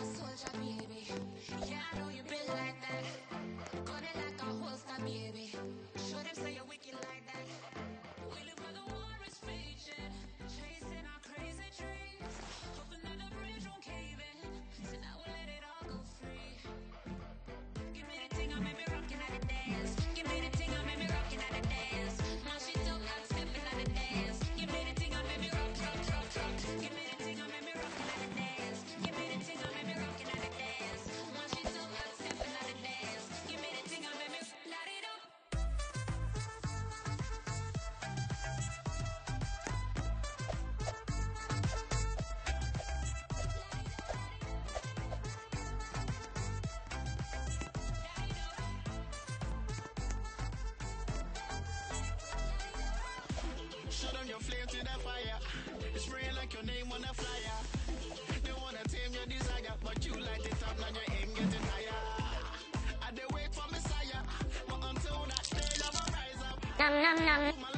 A soldier, baby. Yeah, I know you been like that. Gun it like a holster, baby. Show them say Spray like your name on a flyer. Wanna tame your desire, but you light it up, now your aim getting higher. I they wait for Messiah, but until that day, I'ma rise up. Nom, nom, nom.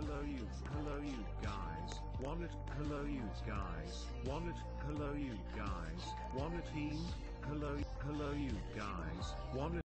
hello you, hello you guys, want it, hello you guys, want it, hello you guys, want a team, hello, hello you guys, want it.